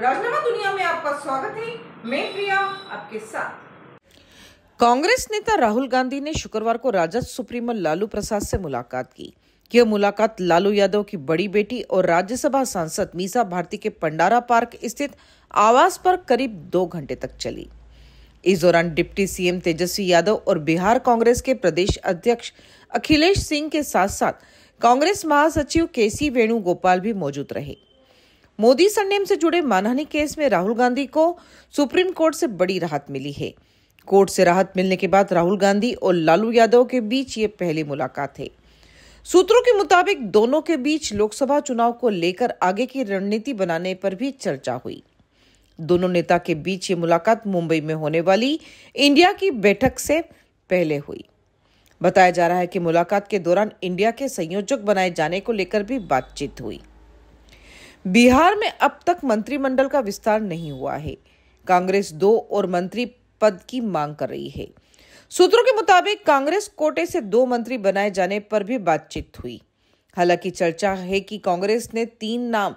राजनामा दुनिया में आपका स्वागत है। मैं प्रिया, आपके साथ। कांग्रेस नेता राहुल गांधी ने शुक्रवार को राजद सुप्रीमो लालू प्रसाद से मुलाकात की। यह मुलाकात लालू यादव की बड़ी बेटी और राज्यसभा सांसद मीसा भारती के पंडारा पार्क स्थित आवास पर करीब दो घंटे तक चली। इस दौरान डिप्टी सीएम तेजस्वी यादव और बिहार कांग्रेस के प्रदेश अध्यक्ष अखिलेश सिंह के साथ साथ कांग्रेस महासचिव केसी वेणुगोपाल भी मौजूद रहे। मोदी सरनेम से जुड़े मानहानि केस में राहुल गांधी को सुप्रीम कोर्ट से बड़ी राहत मिली है। कोर्ट से राहत मिलने के बाद राहुल गांधी और लालू यादव के बीच ये पहली मुलाकात है। सूत्रों के मुताबिक दोनों के बीच लोकसभा चुनाव को लेकर आगे की रणनीति बनाने पर भी चर्चा हुई। दोनों नेता के बीच ये मुलाकात मुंबई में होने वाली इंडिया की बैठक से पहले हुई। बताया जा रहा है कि मुलाकात के दौरान इंडिया के संयोजक बनाए जाने को लेकर भी बातचीत हुई। बिहार में अब तक मंत्रिमंडल का विस्तार नहीं हुआ है। कांग्रेस दो और मंत्री पद की मांग कर रही है। सूत्रों के मुताबिक कांग्रेस कोटे से दो मंत्री बनाए जाने पर भी बातचीत हुई। हालाँकि चर्चा है कि कांग्रेस ने तीन नाम,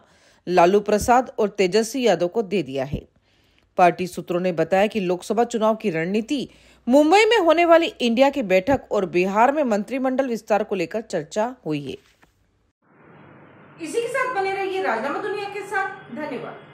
लालू प्रसाद और तेजस्वी यादव को दे दिया है। पार्टी सूत्रों ने बताया कि लोकसभा चुनाव की रणनीति, मुंबई में होने वाली इंडिया की बैठक और बिहार में मंत्रिमंडल विस्तार को लेकर चर्चा हुई है। इसी के साथ बने रहिए राजनामा दुनिया के साथ। धन्यवाद।